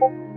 고고